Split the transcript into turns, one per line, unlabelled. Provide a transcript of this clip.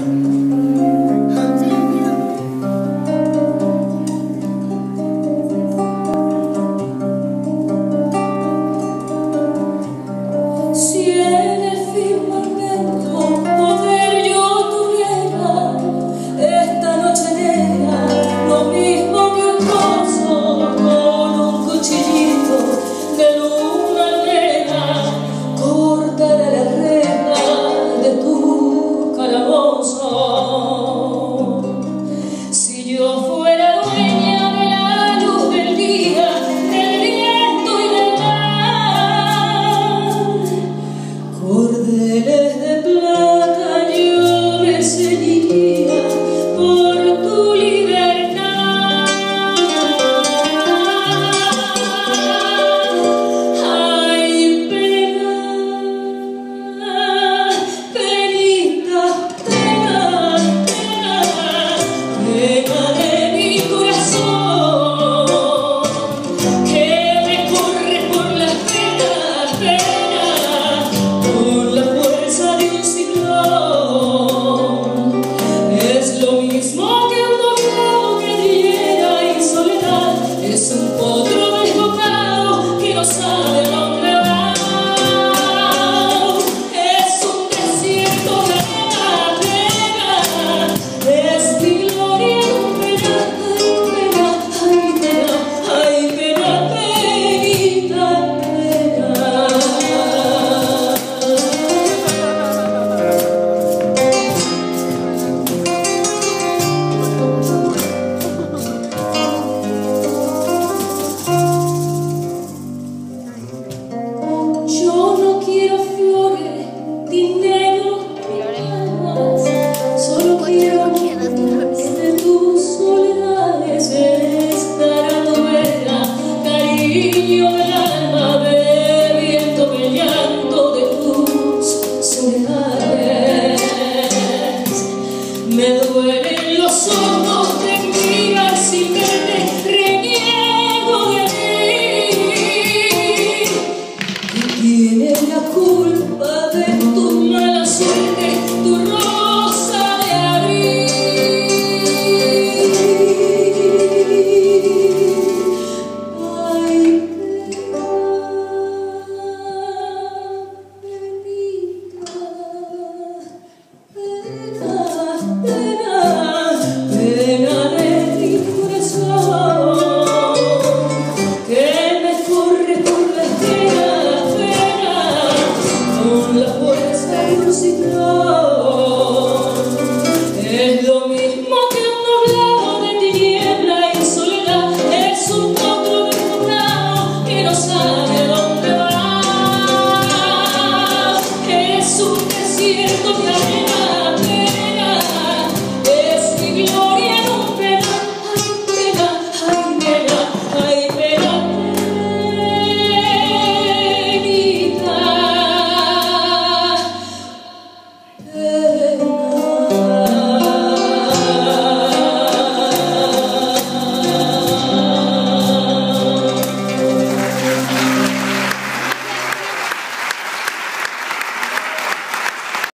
Si en el fin momento poder yo tuviera esta noche negra, lo mismo que un console. you